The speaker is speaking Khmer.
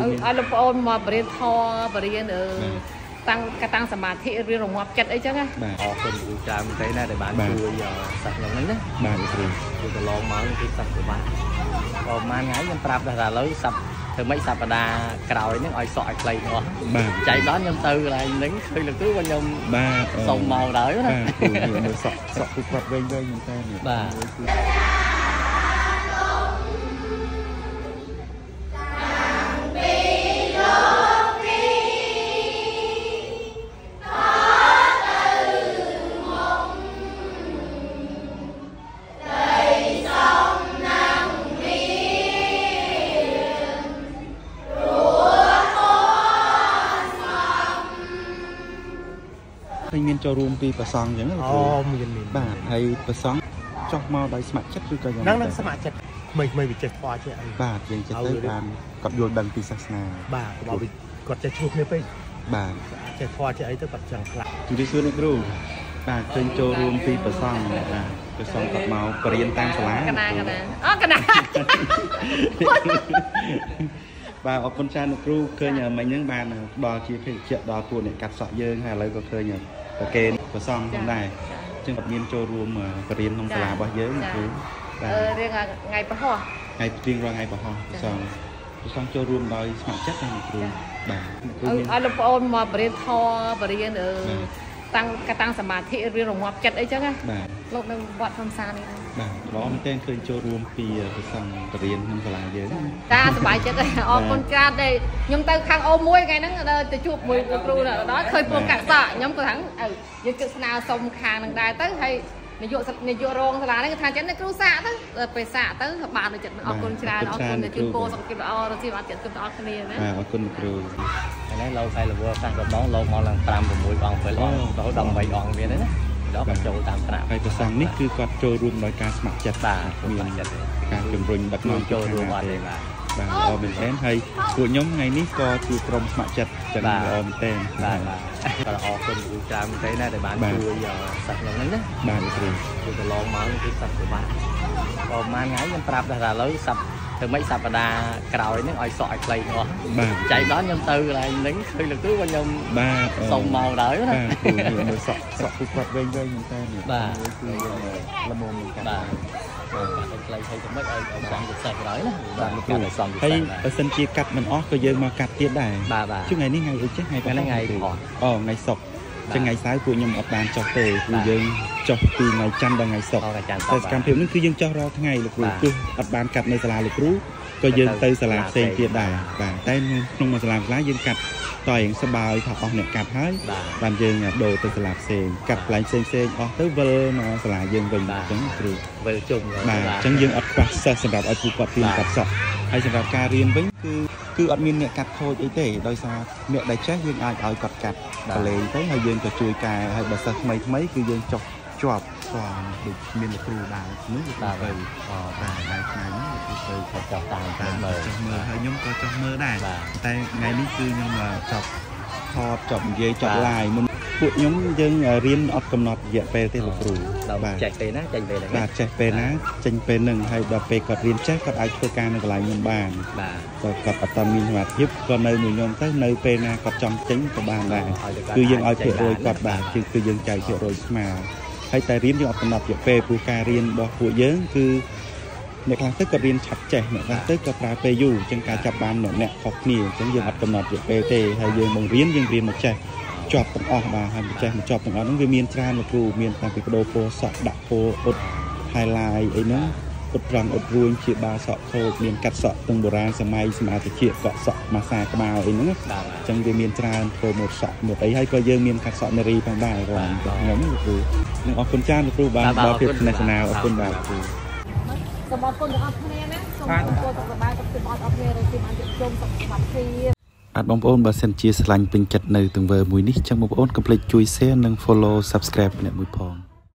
ឲ្យឲ្យលោកប្អូនមកបរៀនធម៌បរៀនអឺតាំងកតាំងសមាធិរៀនរងាប់ចិត្តអីចឹងណាបាទអរគុណគ្រូច្រើនមែនទេណាដែលបានបាទជួយអឺសិស្សខ្ញុំហ្នឹងណាបាទគ្រូគឺកន្លងមកគឺសិស្សពិបាកក៏ប្រហែលថ្ងៃខ្ញុំប្រាប់ដែរថាឥឡូវសប្ធ្វើម៉េចសប្តាហ៍ក្រោយហ្នឹងឲ្យសក់ឲ្យខ្លីទាំងអស់បាទចៃដល់ខ្ញុំទៅកន្លែងហ្នឹងឃើញលោកគ្រូក៏ខ្ញុំបាទអឺសុំមកដែរណាបាទគ្រូនិយាយមើលសក់សក់គឺគាត់វែងវែងមែនតើនេះបាទ មានចូលរួមពីប្រសង់អញ្ចឹងណាលោកអូគ្រូមានមានបាទហើយប្រសង់ចុះមកដោយស្ម័គ្រចិត្តឬក៏យ៉ាងហ្នឹងម៉េចនឹងសមាជិកក្មេងៗវិចិត្រធម៌ជាអីបាទយើងចិត្តទៅឲ្យលឺបានគាត់យល់ដឹងពីសាសនាបាទកុំឲ្យគាត់ចេះជួបគ្នាពេកបាទចេះធម៌ចេះអីទៅគាត់ចង់ខ្លាចជំរាបសួរលោកគ្រូបាទឃើញចូលរួមពីប្រសង់បាទប្រសង់គាត់មកបរៀនតាមសាលាកណាកណាអូកណាបាទអរគុណច្រើនលោកគ្រូឃើញមិញហ្នឹងបានផ្ដល់ជាភេសជ្ជៈដល់ពួកអ្នកកាត់សក់យើងហើយឥឡូវក៏ឃើញ ប្រកេនប្រសង់ផងដែរអញ្ចឹងគាត់មានចូលរួមបរៀនក្នុងសាលារបស់យើងលោកគ្រូបាអឺទរៀងថ្ងៃប្រហោះថ្ងៃរៀងរាល់ថ្ងៃប្រហោះប្រសង់ប្រសង់ចូលរួមដោយស្ម័គ្រចិត្តណាលោកគ្រូបាទលោកគ្រូឲ្យមានឲ្យលោកប្អូនមកបរៀនធម៌បរៀនអឺបាទ តាំងកតាំងសមាធិរៀនរងាប់ចិត្តអីចឹងណាបាទលោកនៅវត្តធម្មសានេះបាទល្អមែនទែនឃើញចូលរួមពីប្រសង់បរៀនក្នុងសាលាយើងតាសប្បាយចិត្តហើយអរគុណច្រើនដែលខ្ញុំទៅខាងអូមួយថ្ងៃហ្នឹងដល់ទៅជួបមួយលោកគ្រូដល់ដល់ឃើញពួកកាក់សក់ខ្ញុំក៏ថាអើយើងគិតស្នើសុំខាងហ្នឹងដែរទៅហើយនាយកនាយករងសាលាហ្នឹងគេថាចឹងគ្រូសាកទៅដល់ពេលសាកទៅបានដូចចិត្តអរគុណច្រើនអរគុណដែលជួយពោសុខភាពល្អរសៀបអត់ចិត្តទុំដល់គ្នាណាបាទអរគុណលោកគ្រូ ថ្ងៃនេះលោកខែលវខ្លះក៏ដងលោកមកឡើង5 6អង្គ7អង្គរហូតដល់8អង្គមានទេណាដល់បញ្ចូលតាមត្រាហើយប្រសង់នេះគឺគាត់ចូលរួមដោយការស្ម័គ្រចិត្តបាទចូលមានតាមចិត្តទេការជំរុញដឹកនាំចូលរួមអត់ទេបាទបាទល្អមែនទែនហើយពួកខ្ញុំថ្ងៃនេះក៏ជាក្រុមស្ម័គ្រចិត្តចឹងបាទល្អមែនទែនបាទបាទក៏អរគុណគ្រូច្រើនមែនទេណាដែលបានបាទជួយអឺសិស្សខ្ញុំហ្នឹងណាបាទលោកគ្រូគឺកន្លងមកគឺសិស្សពិបាកក៏ប្រហែលថ្ងៃខ្ញុំប្រាប់ដែរថាឥឡូវសប្ធ្វើម៉េចសប្តាហ៍ក្រោយហ្នឹងឲ្យសក់ឲ្យខ្លីទាំងអស់បាទចៃដល់ខ្ញុំទៅកន្លែងហ្នឹងឃើញលោកគ្រូក៏ខ្ញុំបាទអឺសុំមកដែរណាបាទគ្រូនិយាយមើលសក់សក់គឺគាត់វែងវែងមែនទែននេះបាទមួយគឺយើងល្មមនឹងកាត់បាទបាទឲ្យខ្លីឲ្យទៅមិនឲ្យឲ្យសំពិសេសក្រោយណាបាទលោកគ្ការូត់ឲ្យសំពិហើយសេសបាទបើសិនជាកាត់មិនអស់ក៏យើងមកកាត់ទៀតដែរបាទបាទជួនថ្ងៃនេះថ្ងៃអីចេះថ្ងៃថ្ងៃនេះថ្ងៃផុសអូថ្ងៃសុក្រ ចឹងថ្ងៃសៅរ៍ពួកខ្ញុំអត់បានចុះទេគឺបាទយើងចុះពីថ្ងៃច័ន្ទដល់ថ្ងៃសុក្រអរចាន់តែសកម្មភាពនេះគឺយើងចុះរាល់ថ្ងៃលោកគ្រូបាទគឺអត់បានកាត់នៅសាលាលោកគ្រូក៏យើងទៅសាលាផ្សេងទៀតដែរបាទតែក្នុងមួយសាលាខ្លះយើងកាត់តើរៀងសប្បាយថាអស់អ្នកកាត់ហើយបាទបានយើងដូរទៅសាលាផ្សេងកាត់កន្លែងផ្សេងផ្សេងអស់ទៅវិលមកសាលាយើងវិញបាទអញ្ចឹងគ្រូវិលជុំបាទអញ្ចឹងយើងអត់ខ្វះសិស្សសម្រាប់ឲ្យពួកគាត់រៀនបាទកាត់សក់ ហើយសម្រាប់ការរៀនវិញគឺគឺអត់មានអ្នកកាត់ខូចអីទេដោយសារអ្នកដែលចេះយើងអាចឲ្យគាត់កាត់បាទបលេងទៅហើយយើងក៏ជួយកែហើយបើសិស្សថ្មីថ្មីគឺយើងចុះជាប់ស្គាល់ដូចមានលោកគ្រូដែរនោះលោកគ្រូទៅអូបាទដែរថ្ងៃនេះលោកគ្រូទៅទៅចោះតាមតាតាមមមើលចុះមើលហើយខ្ញុំក៏ចុះមើលដែរបាទតែថ្ងៃនេះគឺខ្ញុំចប់ថតចប់និយាយចប់បាទឡាយមុន ពួកខ្ញុំយើងរៀនអត់កំណត់រយៈពេលទេលោកគ្រូដល់បាទចេះពេលណាចេញពេលហ្នឹងបាទចេះពេលណាចេញពេលហ្នឹងហើយដល់ពេលគាត់រៀនចេះគាត់អាចធ្វើការនៅកន្លែងខ្ញុំបានបាទក៏គាត់អត់តមានសមត្ថភាពក៏នៅមួយខ្ញុំទៅនៅពេលណាគាត់ចង់ចេញក៏បានដែរឲ្យទៅគាត់គឺយើងឲ្យអាចចេភាញគរយបានគាត់បាទគឺគឺយើងចែកភាគរយស្មើហើយតែរៀនយើងអត់កំណត់រយៈពេលព្រោះការរៀនរបស់ពួកយើងគឺអ្នកខ្លះទៅគាត់រៀនឆាប់ចេះអ្នកខ្លះទៅគាត់ប្រើពេលយូរអញ្ចឹងការចាប់បានអ្នកអ្នកខុសគ្នាអញ្ចឹងយើងអត់កំណត់រយៈពេលទេហើយយើងបង្រៀនយើងរៀនមកចេះ ជាប់ទាំងអស់បាទហើយមកចេះមកជាប់ទាំងអស់ហ្នឹងវាមានច្រើនលោកគ្រូមានតាំងពីបដូរពណ៌សក់ដាក់ពណ៌អ៊ុត highlight អីហ្នឹងអ៊ុតត្រង់អ៊ុតរួញជាបាសក់ខូចមានកាត់សក់ទាំងបុរាណសម័យសម័យតិចកក់សក់ម៉ាសាក្បាលអីហ្នឹងណាបាទអញ្ចឹងវាមានច្រើនធ្វើម៉ូតសក់ម៉ូតអីហើយក៏យើងមានកាត់សក់នារីផងដែររាល់ខ្ញុំលោកគ្រូនឹងអរគុណច្រើនលោកគ្រូបាទដល់ភាពស្នេហ៍ស្នាលអរគុណបាទគ្រូសូមអរគុណដល់អស់គ្នាណាសូមអរគុណសុខសប្បាយសុខភាពអស់អស់គ្នារកទីបានជុំសុខសប្បាយភាព បាទបងប្អូនបើសិនជាឆ្លាញ់ពេញចិត្តនៅទង្វើមួយនេះចឹងបងប្អូនកុំភ្លេចជួយ share និង follow subscribe ម្នាក់មួយផង